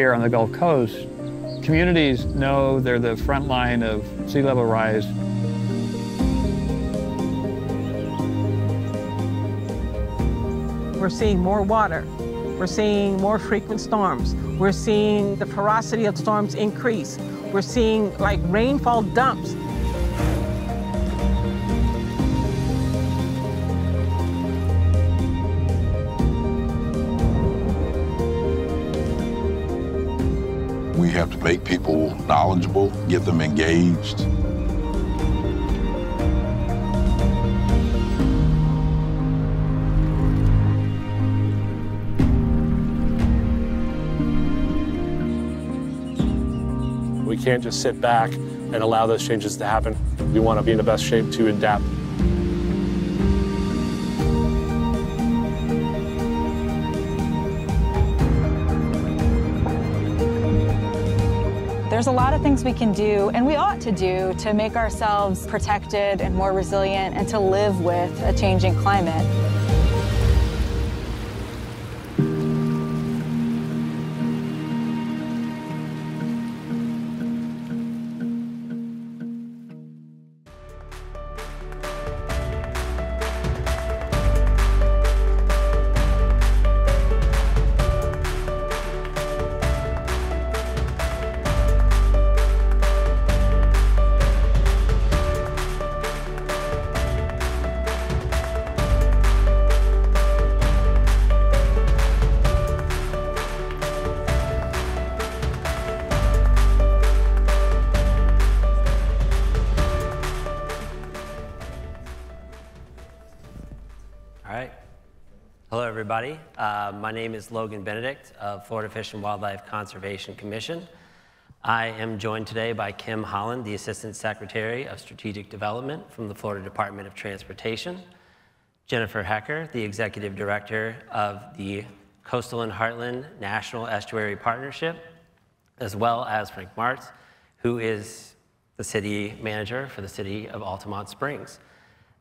here on the Gulf Coast, communities know they're the front line of sea level rise. We're seeing more water. We're seeing more frequent storms. We're seeing the ferocity of storms increase. We're seeing like rainfall dumps. Make people knowledgeable, get them engaged. We can't just sit back and allow those changes to happen. We want to be in the best shape to adapt. There's a lot of things we can do, and we ought to do, to make ourselves protected and more resilient and to live with a changing climate. All right. Hello, everybody. Uh, my name is Logan Benedict of Florida Fish and Wildlife Conservation Commission. I am joined today by Kim Holland, the Assistant Secretary of Strategic Development from the Florida Department of Transportation, Jennifer Hecker, the Executive Director of the Coastal and Heartland National Estuary Partnership, as well as Frank Martz, who is the City Manager for the City of Altamonte Springs.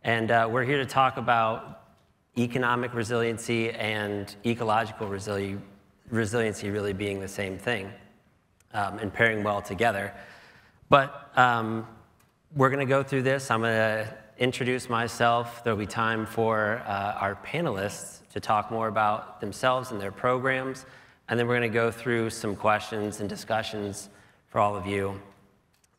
And uh, we're here to talk about economic resiliency and ecological resili- resiliency really being the same thing um, and pairing well together. But um, we're going to go through this. I'm going to introduce myself. There'll be time for uh, our panelists to talk more about themselves and their programs. And then we're going to go through some questions and discussions for all of you.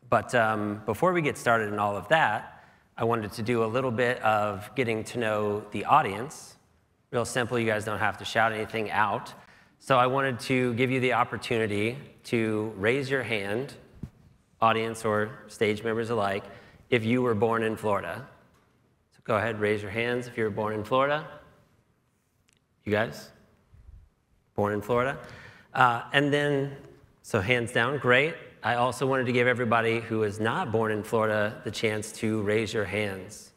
But um, before we get started in all of that, I wanted to do a little bit of getting to know the audience. Real simple, you guys don't have to shout anything out. So I wanted to give you the opportunity to raise your hand, audience or stage members alike, if you were born in Florida. So go ahead, raise your hands if you were born in Florida. You guys? Born in Florida? Uh, and then, so hands down, great. I also wanted to give everybody who is not born in Florida the chance to raise your hands.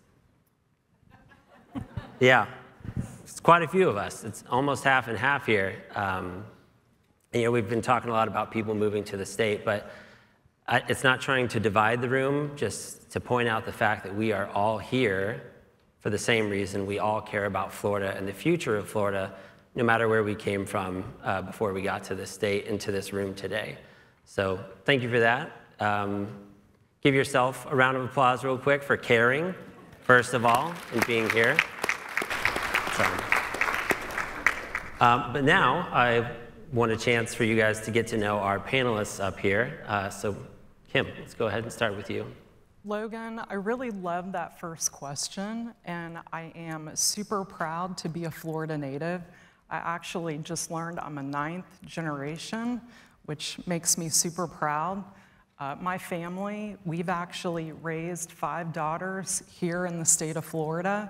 yeah, it's quite a few of us. It's almost half and half here. Um, you know, we've been talking a lot about people moving to the state, but I, it's not trying to divide the room, just to point out the fact that we are all here for the same reason. We all care about Florida and the future of Florida, no matter where we came from uh, before we got to this state and to this room today. So thank you for that. Um, give yourself a round of applause real quick for caring, first of all, and being here. So, um, but now I want a chance for you guys to get to know our panelists up here. Uh, so Kim, let's go ahead and start with you. Logan, I really love that first question, and I am super proud to be a Florida native. I actually just learned I'm a ninth generation which makes me super proud. Uh, my family, we've actually raised five daughters here in the state of Florida,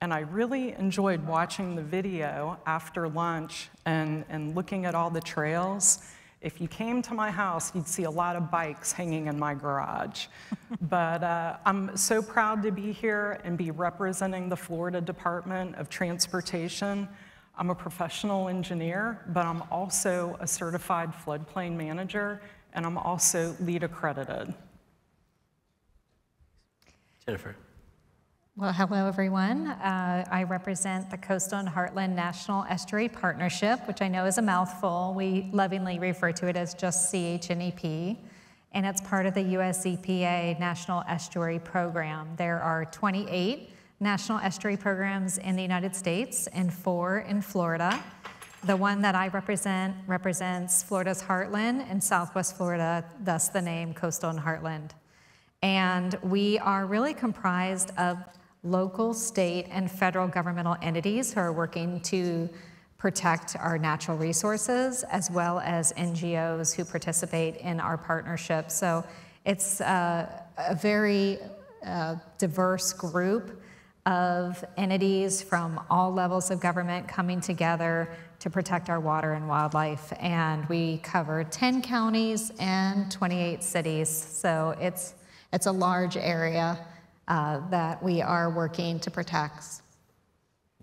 and I really enjoyed watching the video after lunch and, and looking at all the trails. If you came to my house, you'd see a lot of bikes hanging in my garage. but uh, I'm so proud to be here and be representing the Florida Department of Transportation. I'm a professional engineer, but I'm also a certified floodplain manager, and I'm also LEED accredited. Jennifer. Well, hello, everyone. Uh, I represent the Coastal and Heartland National Estuary Partnership, which I know is a mouthful. We lovingly refer to it as just CHNEP, and it's part of the US EPA National Estuary Program. There are 28 national estuary programs in the United States and four in Florida. The one that I represent represents Florida's heartland and Southwest Florida, thus the name Coastal and Heartland. And we are really comprised of local, state, and federal governmental entities who are working to protect our natural resources, as well as NGOs who participate in our partnership. So it's uh, a very uh, diverse group of entities from all levels of government coming together to protect our water and wildlife. And we cover 10 counties and 28 cities. So it's, it's a large area uh, that we are working to protect.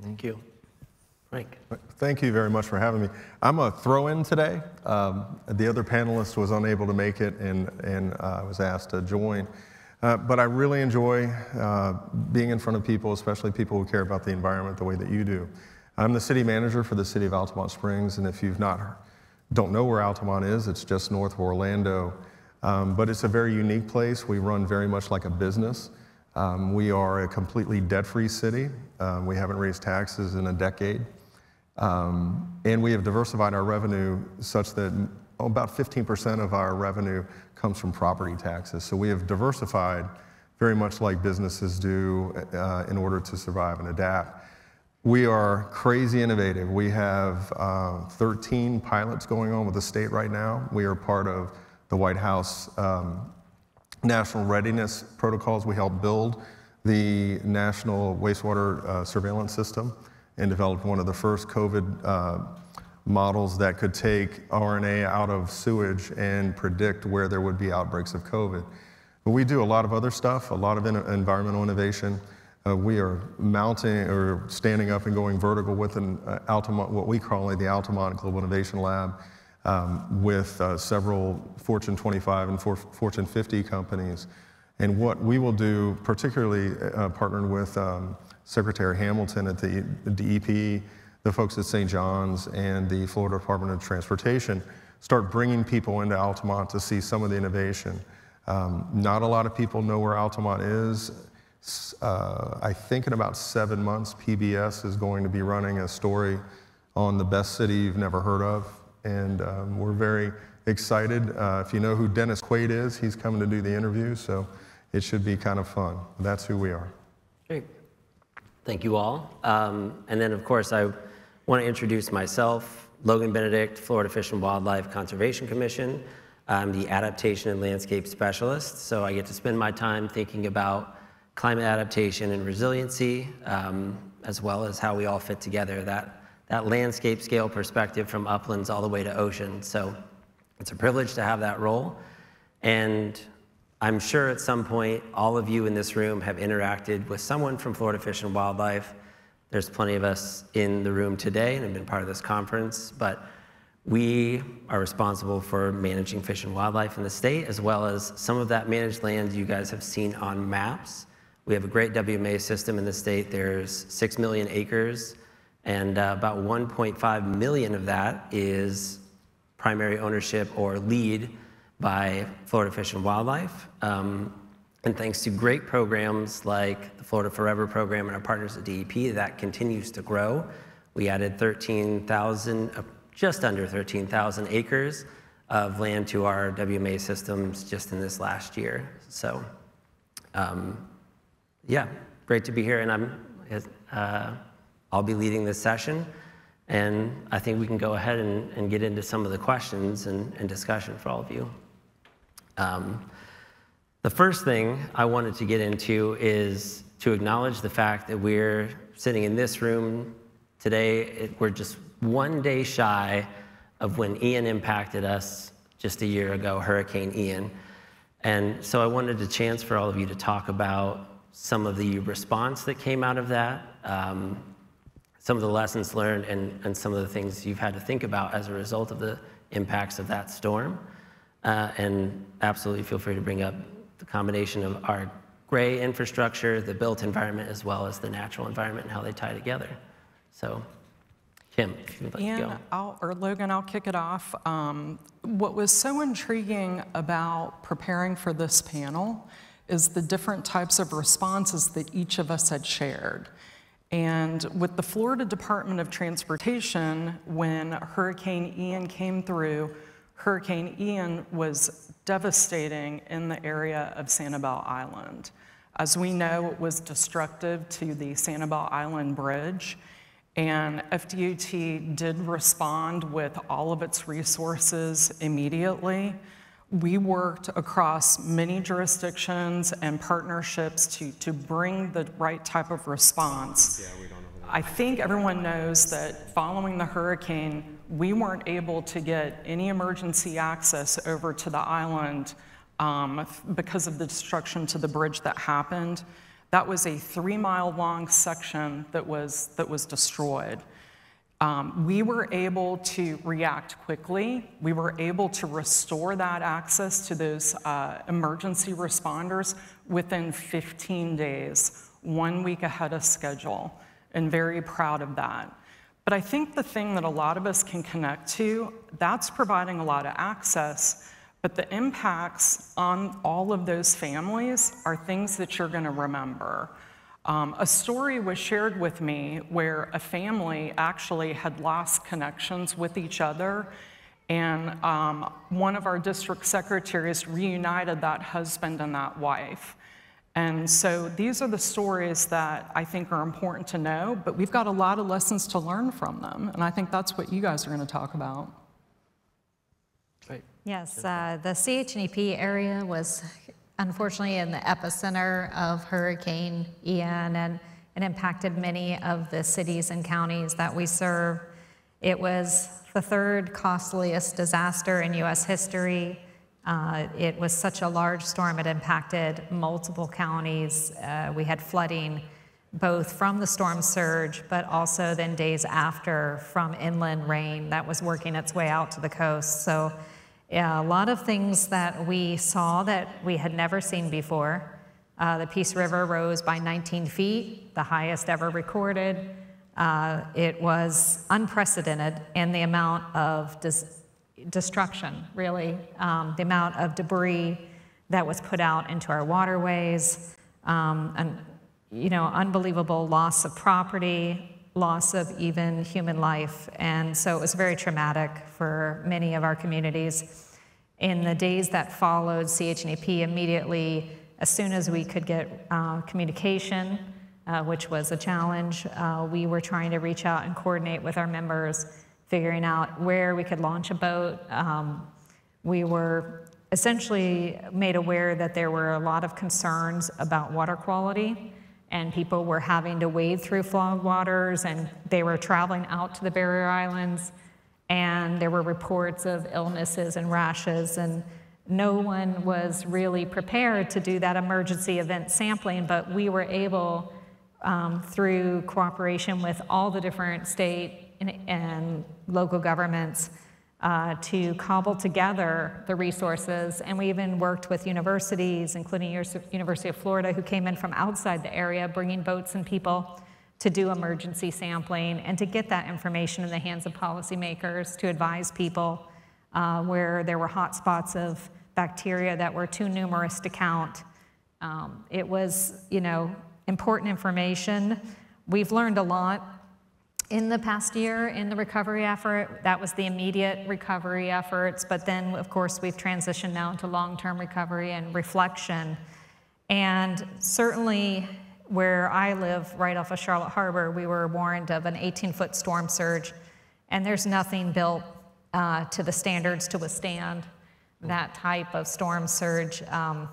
Thank you. Frank. Thank you very much for having me. I'm a throw-in today. Um, the other panelist was unable to make it and, and uh, was asked to join. Uh, but I really enjoy uh, being in front of people, especially people who care about the environment the way that you do. I'm the city manager for the city of Altamonte Springs, and if you've not don't know where Altamonte is, it's just north of Orlando. Um, but it's a very unique place. We run very much like a business. Um, we are a completely debt-free city. Um, we haven't raised taxes in a decade. Um, and we have diversified our revenue such that about 15% of our revenue comes from property taxes. So we have diversified very much like businesses do uh, in order to survive and adapt. We are crazy innovative. We have uh, 13 pilots going on with the state right now. We are part of the White House um, national readiness protocols. We helped build the national wastewater uh, surveillance system and developed one of the first COVID uh, models that could take RNA out of sewage and predict where there would be outbreaks of COVID. But we do a lot of other stuff, a lot of in environmental innovation. Uh, we are mounting or standing up and going vertical with an uh, Altamonte, what we call the Altamonte Global Innovation Lab um, with uh, several Fortune 25 and for Fortune 50 companies. And what we will do, particularly uh, partnering with um, Secretary Hamilton at the DEP, the folks at St. John's, and the Florida Department of Transportation, start bringing people into Altamonte to see some of the innovation. Um, not a lot of people know where Altamonte is. Uh, I think in about seven months, PBS is going to be running a story on the best city you've never heard of and um, we're very excited. Uh, if you know who Dennis Quaid is, he's coming to do the interview, so it should be kind of fun. That's who we are. Great. Thank you all. Um, and then, of course, I want to introduce myself, Logan Benedict, Florida Fish and Wildlife Conservation Commission. I'm the adaptation and landscape specialist, so I get to spend my time thinking about climate adaptation and resiliency, um, as well as how we all fit together. That that landscape scale perspective from uplands all the way to ocean. So it's a privilege to have that role. And I'm sure at some point all of you in this room have interacted with someone from Florida Fish and Wildlife. There's plenty of us in the room today and have been part of this conference, but we are responsible for managing fish and wildlife in the state, as well as some of that managed land you guys have seen on maps. We have a great WMA system in the state. There's 6 million acres and uh, about 1.5 million of that is primary ownership or lead by Florida Fish and Wildlife. Um, and thanks to great programs like the Florida Forever program and our partners at DEP, that continues to grow. We added 13,000, uh, just under 13,000 acres of land to our WMA systems just in this last year. So, um, yeah, great to be here. And I'm uh, I'll be leading this session, and I think we can go ahead and, and get into some of the questions and, and discussion for all of you. Um, the first thing I wanted to get into is to acknowledge the fact that we're sitting in this room today. We're just one day shy of when Ian impacted us just a year ago, Hurricane Ian. And so I wanted a chance for all of you to talk about some of the response that came out of that, um, some of the lessons learned and, and some of the things you've had to think about as a result of the impacts of that storm. Uh, and absolutely feel free to bring up combination of our gray infrastructure, the built environment, as well as the natural environment and how they tie together. So, Kim, if you'd like Ian, to go. I'll, or Logan, I'll kick it off. Um, what was so intriguing about preparing for this panel is the different types of responses that each of us had shared. And with the Florida Department of Transportation, when Hurricane Ian came through, Hurricane Ian was devastating in the area of Sanibel Island. As we know, it was destructive to the Sanibel Island Bridge, and FDOT did respond with all of its resources immediately. We worked across many jurisdictions and partnerships to, to bring the right type of response. Yeah, we don't know I think everyone knows that following the hurricane, we weren't able to get any emergency access over to the island um, because of the destruction to the bridge that happened. That was a three mile long section that was, that was destroyed. Um, we were able to react quickly. We were able to restore that access to those uh, emergency responders within 15 days, one week ahead of schedule, and very proud of that. But I think the thing that a lot of us can connect to, that's providing a lot of access, but the impacts on all of those families are things that you're going to remember. Um, a story was shared with me where a family actually had lost connections with each other, and um, one of our district secretaries reunited that husband and that wife. And so these are the stories that I think are important to know, but we've got a lot of lessons to learn from them, and I think that's what you guys are going to talk about. Great. Yes, uh, the CHNEP area was unfortunately in the epicenter of Hurricane Ian and it impacted many of the cities and counties that we serve. It was the third costliest disaster in US history. Uh, it was such a large storm, it impacted multiple counties. Uh, we had flooding both from the storm surge, but also then days after from inland rain that was working its way out to the coast. So yeah, a lot of things that we saw that we had never seen before. Uh, the Peace River rose by 19 feet, the highest ever recorded. Uh, it was unprecedented in the amount of dis- destruction, really, um, the amount of debris that was put out into our waterways, um, and you know, unbelievable loss of property, loss of even human life. And so it was very traumatic for many of our communities. In the days that followed, CHNEP immediately, as soon as we could get uh, communication, uh, which was a challenge, uh, we were trying to reach out and coordinate with our members, figuring out where we could launch a boat. Um, we were essentially made aware that there were a lot of concerns about water quality and people were having to wade through flood waters and they were traveling out to the barrier islands and there were reports of illnesses and rashes and no one was really prepared to do that emergency event sampling but we were able um, through cooperation with all the different state and, local governments uh, to cobble together the resources. And we even worked with universities, including University of Florida, who came in from outside the area, bringing boats and people to do emergency sampling and to get that information in the hands of policymakers to advise people uh, where there were hot spots of bacteria that were too numerous to count. Um, it was, you know, important information. We've learned a lot in the past year in the recovery effort. That was the immediate recovery efforts, but then, of course, we've transitioned now to long term recovery and reflection. And certainly, where I live, right off of Charlotte Harbor, we were warned of an 18 foot storm surge, and there's nothing built uh, to the standards to withstand that type of storm surge. Um,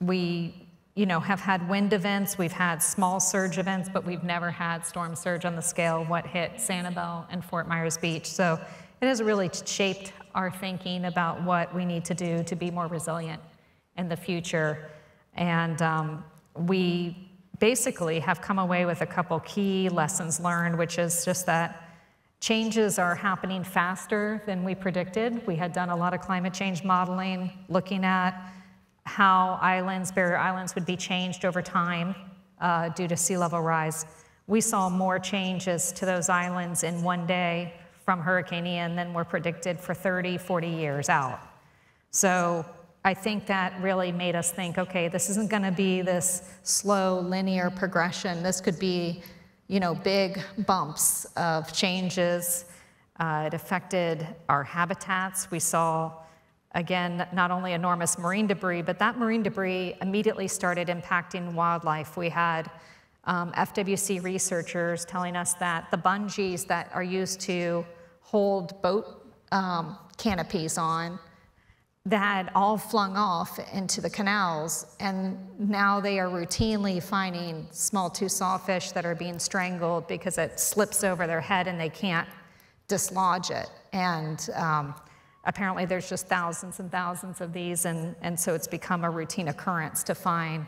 we you know, have had wind events, we've had small surge events, but we've never had storm surge on the scale of what hit Sanibel and Fort Myers Beach. So it has really shaped our thinking about what we need to do to be more resilient in the future. And um, we basically have come away with a couple key lessons learned, which is just that changes are happening faster than we predicted. We had done a lot of climate change modeling, looking at how islands, barrier islands, would be changed over time uh, due to sea level rise. We saw more changes to those islands in one day from Hurricane Ian than were predicted for 30, 40 years out. So I think that really made us think okay, this isn't going to be this slow, linear progression. This could be, you know, big bumps of changes. Uh, it affected our habitats. We saw, again, not only enormous marine debris, but that marine debris immediately started impacting wildlife. We had um, FWC researchers telling us that the bungees that are used to hold boat um, canopies on that all flung off into the canals, and now they are routinely finding smalltooth sawfish that are being strangled because it slips over their head and they can't dislodge it. And um, apparently, there's just thousands and thousands of these, and, and so it's become a routine occurrence to find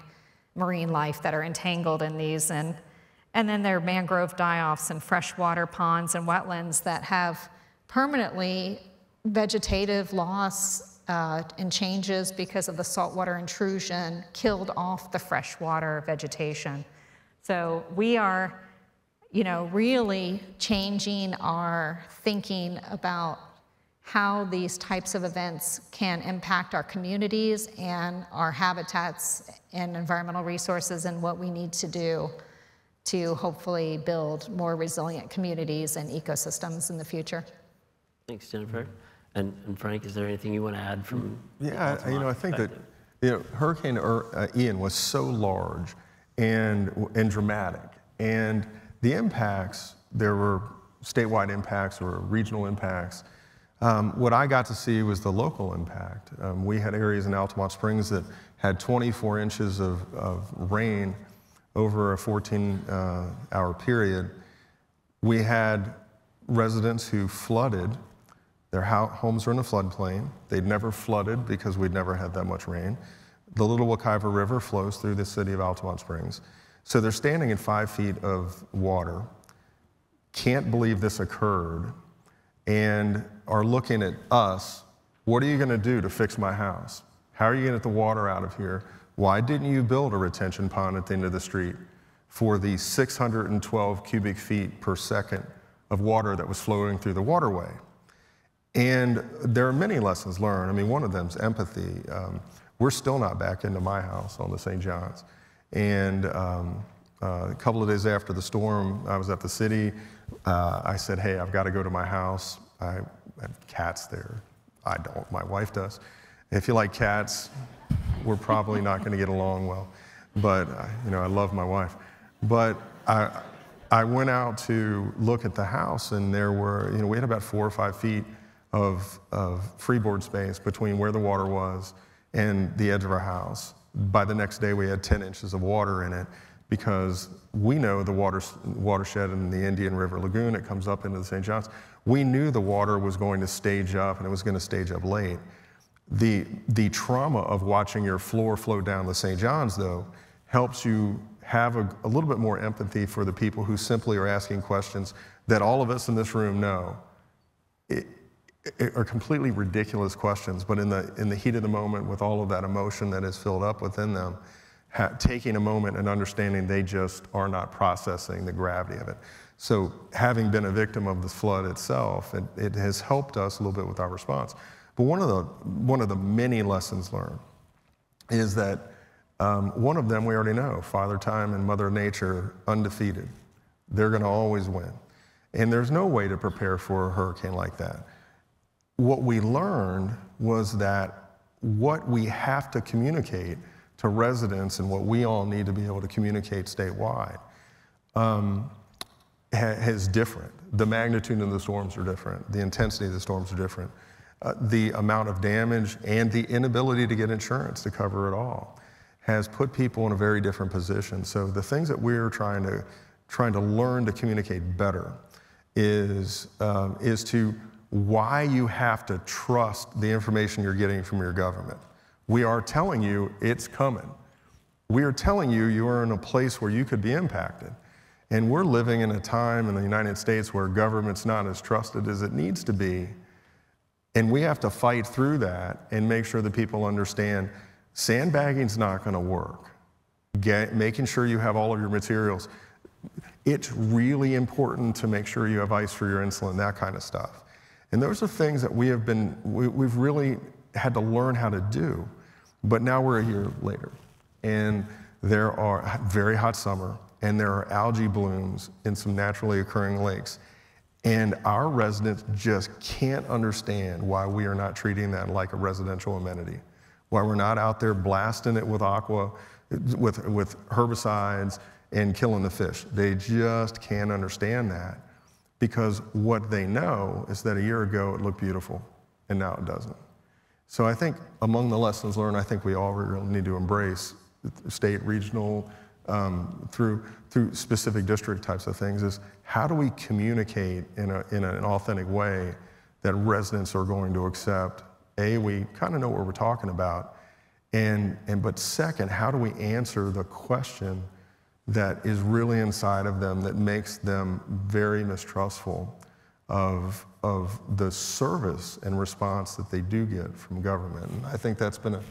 marine life that are entangled in these. And, and then there are mangrove die-offs and freshwater ponds and wetlands that have permanently vegetative loss uh, and changes because of the saltwater intrusion killed off the freshwater vegetation. So we are, you know, really changing our thinking about how these types of events can impact our communities and our habitats and environmental resources and what we need to do to hopefully build more resilient communities and ecosystems in the future. Thanks, Jennifer. And, and Frank, is there anything you want to add from? Yeah, I- you know, I think that you know, Hurricane Ur- uh, Ian was so large and and dramatic, and the impacts there were statewide impacts or regional impacts. Um, what I got to see was the local impact. Um, we had areas in Altamonte Springs that had 24 inches of, of rain over a 14 uh, hour period. We had residents who flooded their homes were in a floodplain. They'd never flooded because we'd never had that much rain. The Little Wekiva River flows through the city of Altamonte Springs. So they're standing in five feet of water, can't believe this occurred, and are looking at us. What are you going to do to fix my house? How are you going to get the water out of here? Why didn't you build a retention pond at the end of the street for the 612 cubic feet per second of water that was flowing through the waterway? And there are many lessons learned. I mean, one of them is empathy. Um, we're still not back into my house on the St. John's. And um, uh, a couple of days after the storm, I was at the city. Uh, I said, Hey, I've got to go to my house. I have cats there. I don't, my wife does. If you like cats, we're probably not going to get along well. But, uh, you know, I love my wife. But I, I went out to look at the house, and there were, you know, we had about four or five feet of, of freeboard space between where the water was and the edge of our house. By the next day, we had 10 inches of water in it because we know the water, watershed in the Indian River Lagoon, it comes up into the St. John's. We knew the water was going to stage up and it was going to stage up late. The, the trauma of watching your floor flow down the St. John's, though, helps you have a, a little bit more empathy for the people who simply are asking questions that all of us in this room know. It, are completely ridiculous questions, but in the, in the heat of the moment, with all of that emotion that is filled up within them, taking a moment and understanding they just are not processing the gravity of it. So, having been a victim of the flood itself, it, it has helped us a little bit with our response. But one of the, one of the many lessons learned is that um, one of them we already know Father Time and Mother Nature, undefeated. They're going to always win. And there's no way to prepare for a hurricane like that what we learned was that what we have to communicate to residents and what we all need to be able to communicate statewide um, ha- is different. The magnitude of the storms are different, the intensity of the storms are different, uh, the amount of damage and the inability to get insurance to cover it all has put people in a very different position. So the things that we're trying to trying to learn to communicate better is um, is to why you have to trust the information you're getting from your government. We are telling you it's coming. We are telling you you are in a place where you could be impacted. And we're living in a time in the United States where government's not as trusted as it needs to be. And we have to fight through that and make sure that people understand Sandbagging's not going to work. Get, making sure you have all of your materials. It's really important to make sure you have ice for your insulin, that kind of stuff. And those are things that we have been, we, we've really had to learn how to do. But now we're a year later, and there are very hot summer, and there are algae blooms in some naturally occurring lakes. And our residents just can't understand why we are not treating that like a residential amenity, why we're not out there blasting it with aqua, with, with herbicides and killing the fish. They just can't understand that because what they know is that a year ago it looked beautiful and now it doesn't. So I think among the lessons learned, I think we all really need to embrace state, regional, um, through, through specific district types of things is how do we communicate in, a, in an authentic way that residents are going to accept? A, we kind of know what we're talking about. And, and but second, how do we answer the question that is really inside of them that makes them very mistrustful of, of the service and response that they do get from government? And I think that's been a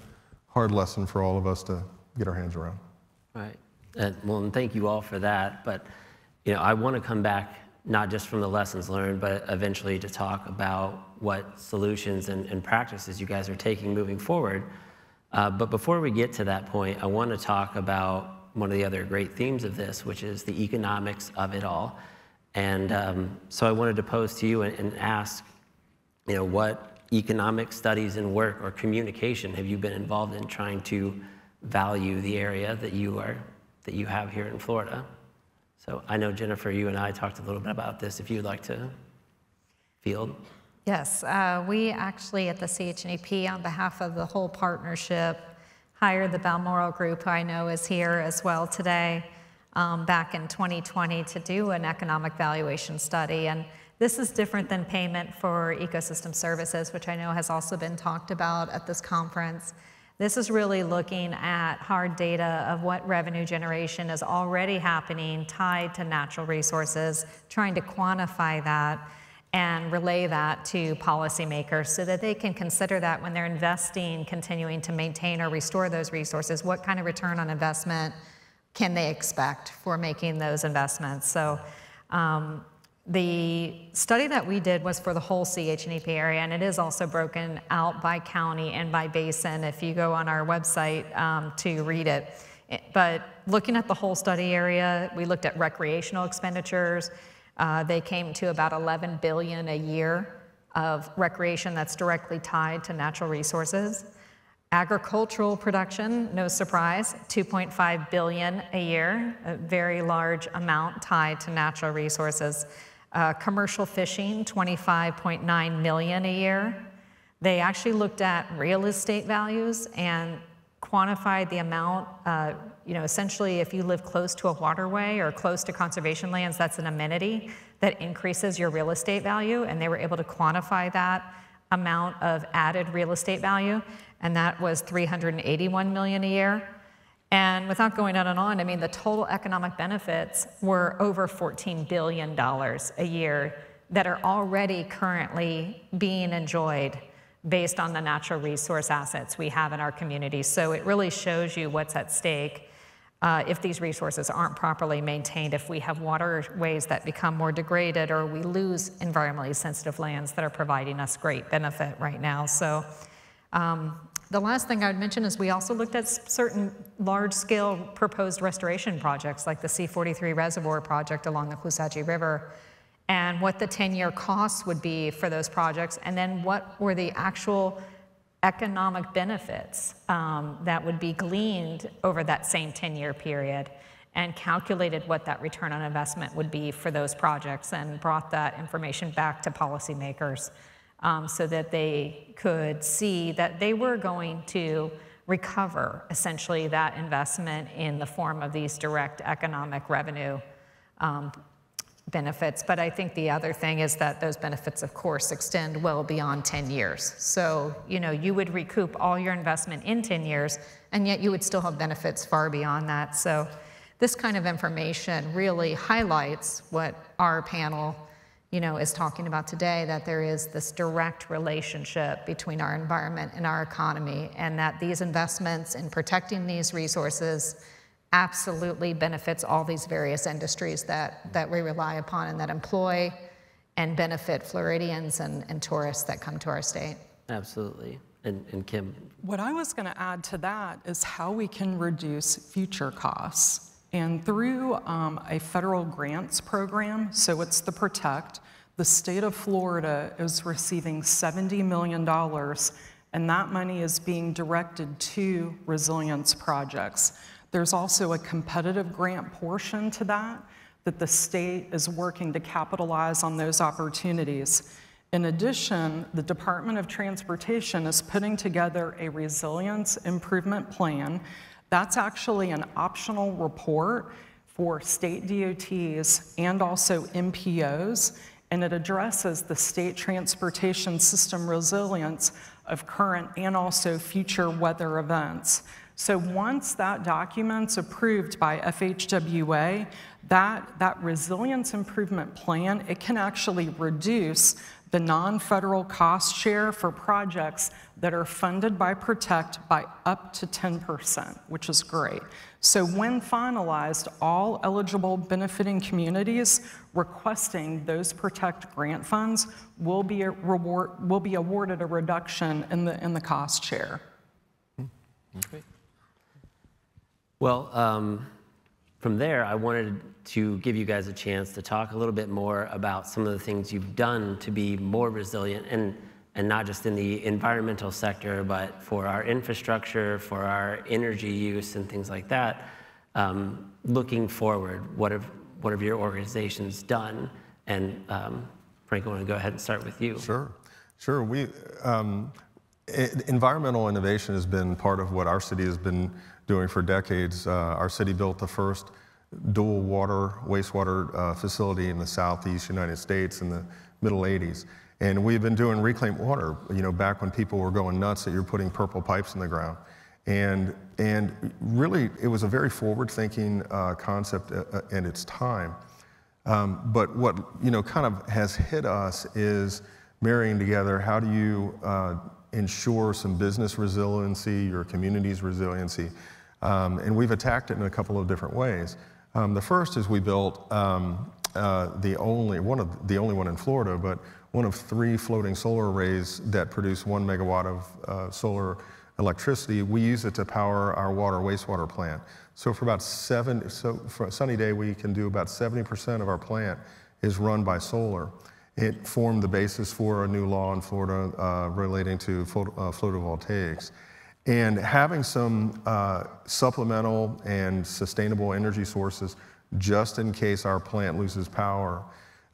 hard lesson for all of us to get our hands around. Right. Uh, well, and thank you all for that. But you know, I want to come back not just from the lessons learned, but eventually to talk about what solutions and, and practices you guys are taking moving forward. Uh, but before we get to that point, I want to talk about one of the other great themes of this, which is the economics of it all. And um, so I wanted to pose to you and, and ask, you know, what economic studies and work or communication have you been involved in trying to value the area that you are that you have here in Florida. So I know, Jennifer, you and I talked a little bit about this. If you'd like to field. Yes, uh, we actually at the CHNEP, on behalf of the whole partnership, hired the Balmoral Group, who I know is here as well today, um, back in 2020 to do an economic valuation study. And this is different than payment for ecosystem services, which I know has also been talked about at this conference. This is really looking at hard data of what revenue generation is already happening tied to natural resources, trying to quantify that and relay that to policymakers so that they can consider that when they're investing, continuing to maintain or restore those resources, what kind of return on investment can they expect for making those investments? So um, the study that we did was for the whole CHNEP area, and it is also broken out by county and by basin if you go on our website um, to read it. But looking at the whole study area, we looked at recreational expenditures. Uh, they came to about 11 billion a year of recreation that's directly tied to natural resources. Agricultural production, no surprise, 2.5 billion a year, a very large amount tied to natural resources. Uh, commercial fishing, 25.9 million a year. They actually looked at real estate values and quantified the amount, uh, you know, essentially if you live close to a waterway or close to conservation lands, that's an amenity that increases your real estate value, and they were able to quantify that amount of added real estate value, and that was 381 million a year. And without going on and on, I mean, the total economic benefits were over $14 billion a year that are already currently being enjoyed based on the natural resource assets we have in our communities. So it really shows you what's at stake uh, if these resources aren't properly maintained, if we have waterways that become more degraded or we lose environmentally sensitive lands that are providing us great benefit right now. So um, the last thing I would mention is we also looked at certain large-scale proposed restoration projects like the C43 Reservoir project along the Caloosahatchee River and what the 10-year costs would be for those projects and then what were the actual economic benefits um, that would be gleaned over that same 10-year period and calculated what that return on investment would be for those projects and brought that information back to policymakers um, so that they could see that they were going to recover essentially that investment in the form of these direct economic revenue um, benefits. But I think the other thing is that those benefits, of course, extend well beyond 10 years. So, you know, you would recoup all your investment in 10 years, and yet you would still have benefits far beyond that. So, this kind of information really highlights what our panel you know, is talking about today, that there is this direct relationship between our environment and our economy, and that these investments in protecting these resources absolutely benefits all these various industries that, that we rely upon and that employ and benefit Floridians and, and tourists that come to our state. Absolutely. And, and Kim? What I was going to add to that is how we can reduce future costs. And through um, a federal grants program, so it's the Protect, the state of Florida is receiving $70 million, and that money is being directed to resilience projects. There's also a competitive grant portion to that that the state is working to capitalize on those opportunities. In addition, the Department of Transportation is putting together a resilience improvement plan. That's actually an optional report for state DOTs and also MPOs, and it addresses the state transportation system resilience of current and also future weather events. So once that document's approved by FHWA, that, that resilience improvement plan, it can actually reduce the non-federal cost share for projects that are funded by Protect by up to 10%, which is great. So when finalized, all eligible benefiting communities requesting those Protect grant funds will be, reward, will be awarded a reduction in the, in the cost share. Hmm. Okay. Well, um, from there, I wanted to give you guys a chance to talk a little bit more about some of the things you've done to be more resilient and, and not just in the environmental sector, but for our infrastructure, for our energy use and things like that. Um, looking forward, what have, what have your organizations done? And um, Frank, I want to go ahead and start with you. Sure, sure. We, um, environmental innovation has been part of what our city has been doing for decades. Uh, our city built the first dual water, wastewater uh, facility in the southeast United States in the middle 80s. And we've been doing reclaimed water, you know, back when people were going nuts that you're putting purple pipes in the ground. And, and really, it was a very forward-thinking uh, concept at, uh, uh, its time. Um, but what, you know, kind of has hit us is marrying together how do you uh, ensure some business resiliency, your community's resiliency, um, and we've attacked it in a couple of different ways. Um, the first is we built um, uh, the only one of the only one in Florida, but one of three floating solar arrays that produce one megawatt of uh, solar electricity. We use it to power our water wastewater plant. So for about seven, so for a sunny day, we can do about 70% of our plant is run by solar. It formed the basis for a new law in Florida uh, relating to uh, photovoltaics. And having some uh, supplemental and sustainable energy sources just in case our plant loses power.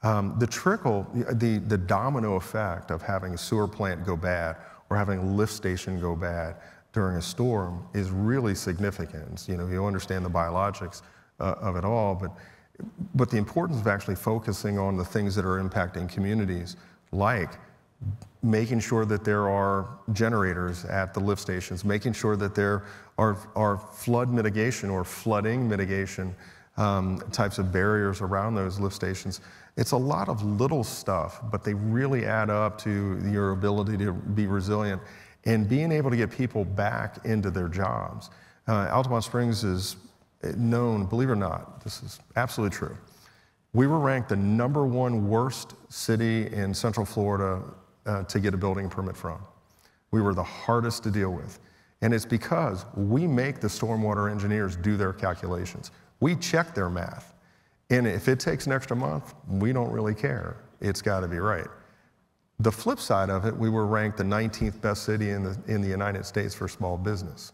Um, the trickle, the, the domino effect of having a sewer plant go bad or having a lift station go bad during a storm is really significant. You know, you understand the biologics uh, of it all, but, but the importance of actually focusing on the things that are impacting communities, like making sure that there are generators at the lift stations, making sure that there are, are flood mitigation or flooding mitigation um, types of barriers around those lift stations. It's a lot of little stuff, but they really add up to your ability to be resilient and being able to get people back into their jobs. Uh, Altamonte Springs is known, believe it or not, this is absolutely true. We were ranked the number one worst city in Central Florida uh, to get a building permit from. We were the hardest to deal with. And it's because we make the stormwater engineers do their calculations. We check their math. And if it takes an extra month, we don't really care. It's got to be right. The flip side of it, we were ranked the 19th best city in the, in the United States for small business.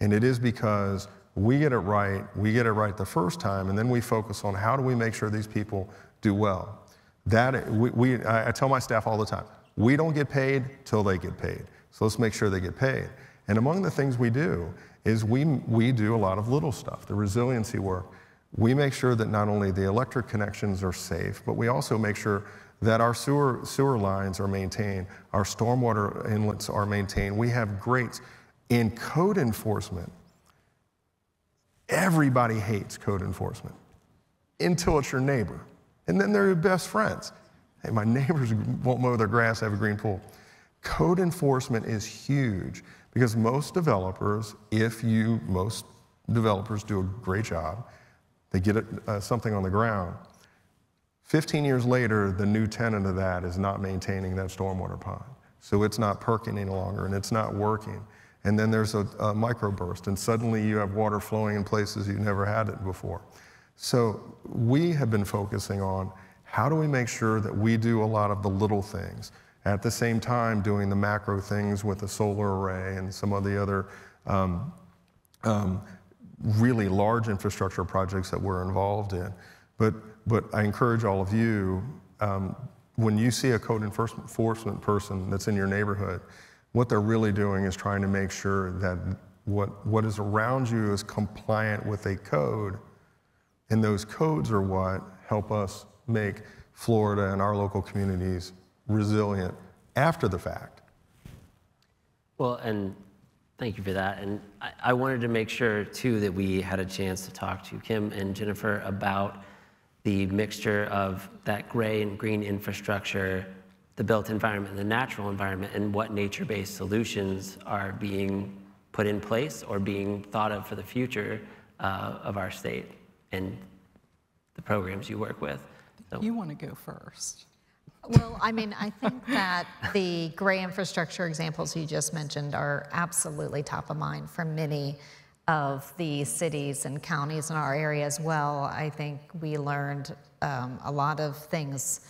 And it is because we get it right, we get it right the first time, and then we focus on how do we make sure these people do well. That, we, we I, tell my staff all the time, we don't get paid till they get paid. So let's make sure they get paid. And among the things we do is we, we do a lot of little stuff, the resiliency work. We make sure that not only the electric connections are safe, but we also make sure that our sewer, sewer lines are maintained, our stormwater inlets are maintained. We have grates. In code enforcement, everybody hates code enforcement until it's your neighbor. And then they're your best friends. Hey, my neighbors won't mow their grass, have a green pool. Code enforcement is huge because most developers, if you, most developers do a great job, they get uh, something on the ground. 15 years later, the new tenant of that is not maintaining that stormwater pond. So it's not perking any longer and it's not working. And then there's a, a microburst, and suddenly you have water flowing in places you've never had it before. So we have been focusing on how do we make sure that we do a lot of the little things at the same time doing the macro things with the solar array and some of the other um, um, really large infrastructure projects that we're involved in. But, but I encourage all of you, um, when you see a code enforcement person that's in your neighborhood, what they're really doing is trying to make sure that what, what is around you is compliant with a code. And those codes are what help us make Florida and our local communities resilient after the fact. Well, and thank you for that. And I, I, wanted to make sure, too, that we had a chance to talk to Kim and Jennifer about the mixture of that gray and green infrastructure, the built environment, the natural environment, and what nature-based solutions are being put in place or being thought of for the future uh, of our state and the programs you work with. So. You want to go first. Well, I mean, I think that the gray infrastructure examples you just mentioned are absolutely top of mind for many of the cities and counties in our area as well. I think we learned um, a lot of things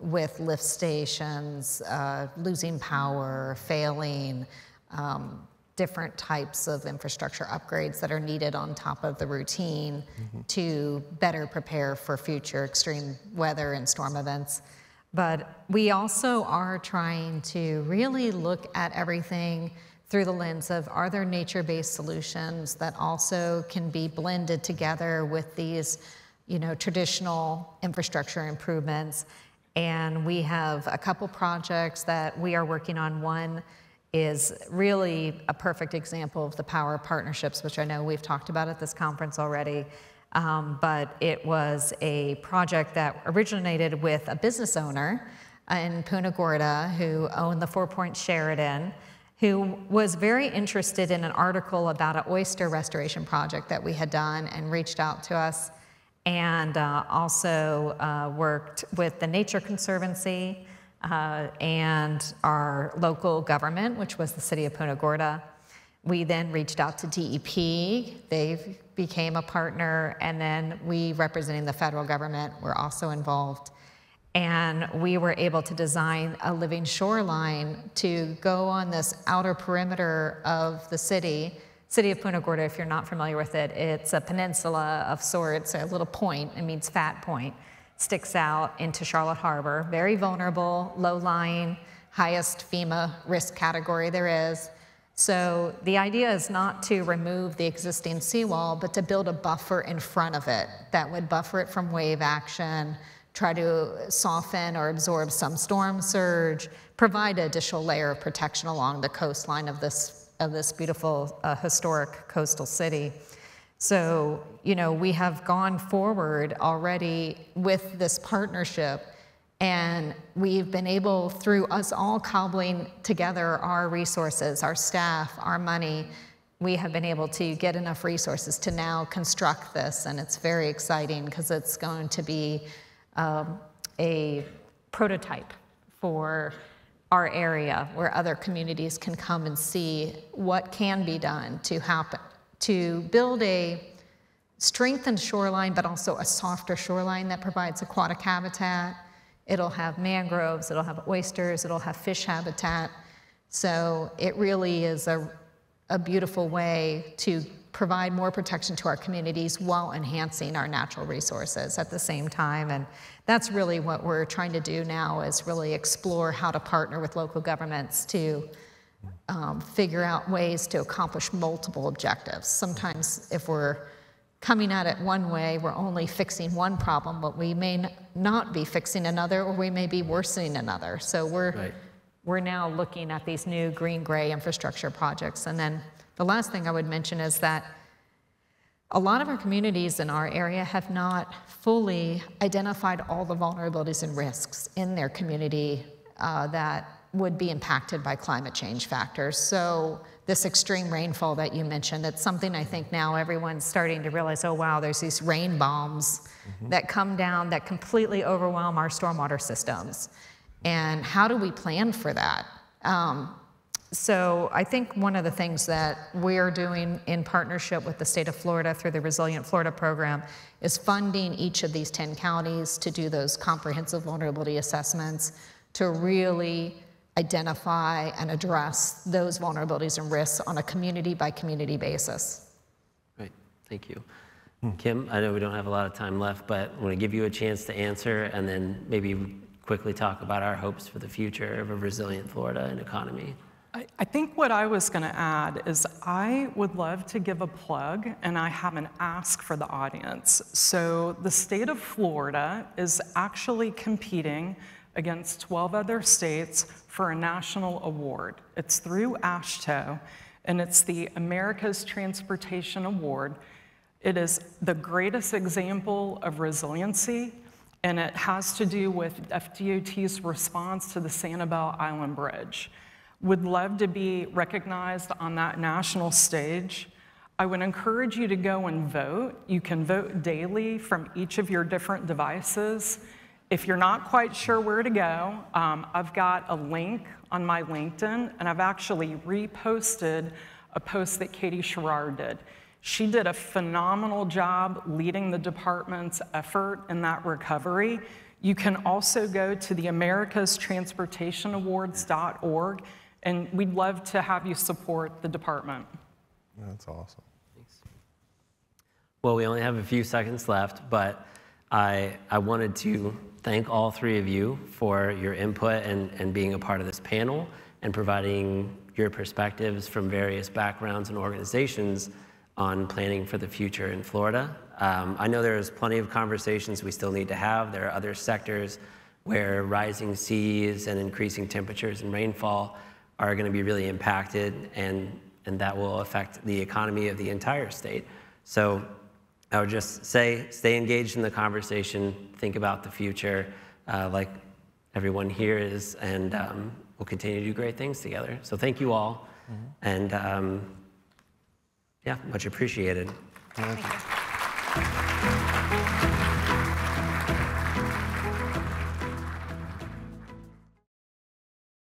with lift stations, uh, losing power, failing, um, different types of infrastructure upgrades that are needed on top of the routine mm-hmm. to better prepare for future extreme weather and storm events. But we also are trying to really look at everything through the lens of are there nature based solutions that also can be blended together with these you know, traditional infrastructure improvements. And we have a couple projects that we are working on. One is really a perfect example of the power of partnerships, which I know we've talked about at this conference already. Um, but it was a project that originated with a business owner in Punta Gorda who owned the Four Points Sheraton, who was very interested in an article about an oyster restoration project that we had done and reached out to us, and uh, also uh, worked with the Nature Conservancy uh, and our local government, which was the city of Punta Gorda. We then reached out to DEP. They became a partner, and then we, representing the federal government, were also involved. And we were able to design a living shoreline to go on this outer perimeter of the city. City of Punta Gorda, if you're not familiar with it, it's a peninsula of sorts, a little point, it means fat point, sticks out into Charlotte Harbor. Very vulnerable, low lying, highest FEMA risk category there is. So the idea is not to remove the existing seawall, but to build a buffer in front of it that would buffer it from wave action, try to soften or absorb some storm surge, provide an additional layer of protection along the coastline of this, of this beautiful uh, historic coastal city. So, you know, we have gone forward already with this partnership and we've been able, through us all cobbling together our resources, our staff, our money, we have been able to get enough resources to now construct this. And it's very exciting because it's going to be um, a prototype for our area where other communities can come and see what can be done to happen to build a strengthened shoreline but also a softer shoreline that provides aquatic habitat It'll have mangroves, it'll have oysters, it'll have fish habitat. So it really is a, a beautiful way to provide more protection to our communities while enhancing our natural resources at the same time. And that's really what we're trying to do now is really explore how to partner with local governments to um, figure out ways to accomplish multiple objectives. Sometimes if we're coming at it one way, we're only fixing one problem, but we may not be fixing another, or we may be worsening another. So we're, right. we're now looking at these new green gray infrastructure projects. And then the last thing I would mention is that a lot of our communities in our area have not fully identified all the vulnerabilities and risks in their community uh, that would be impacted by climate change factors. So this extreme rainfall that you mentioned, it's something I think now everyone's starting to realize, oh wow, there's these rain bombs mm-hmm. that come down that completely overwhelm our stormwater systems. And how do we plan for that? Um, so I think one of the things that we're doing in partnership with the state of Florida through the Resilient Florida program is funding each of these 10 counties to do those comprehensive vulnerability assessments to really identify and address those vulnerabilities and risks on a community by community basis. Right, thank you. Kim, I know we don't have a lot of time left, but I want to give you a chance to answer and then maybe quickly talk about our hopes for the future of a resilient Florida and economy. I, think what I was going to add is I would love to give a plug, and I have an ask for the audience. So, the state of Florida is actually competing against 12 other states for a national award. It's through AASHTO, and it's the America's Transportation Award. It is the greatest example of resiliency, and it has to do with FDOT's response to the Sanibel Island Bridge. Would love to be recognized on that national stage. I would encourage you to go and vote. You can vote daily from each of your different devices. If you're not quite sure where to go, um, I've got a link on my LinkedIn, and I've actually reposted a post that Katie Sherrard did. She did a phenomenal job leading the department's effort in that recovery. You can also go to the America's Transportation Awards.org, and we'd love to have you support the department. That's awesome. Thanks. Well, we only have a few seconds left, but I, I wanted to thank all three of you for your input and, and being a part of this panel and providing your perspectives from various backgrounds and organizations on planning for the future in Florida. Um, I know there's plenty of conversations we still need to have. There are other sectors where rising seas and increasing temperatures and rainfall are going to be really impacted, and, and that will affect the economy of the entire state. So I would just say stay engaged in the conversation, think about the future, uh, like everyone here is, and um, we'll continue to do great things together. So thank you all, mm-hmm. and um, yeah, much appreciated. Thank you.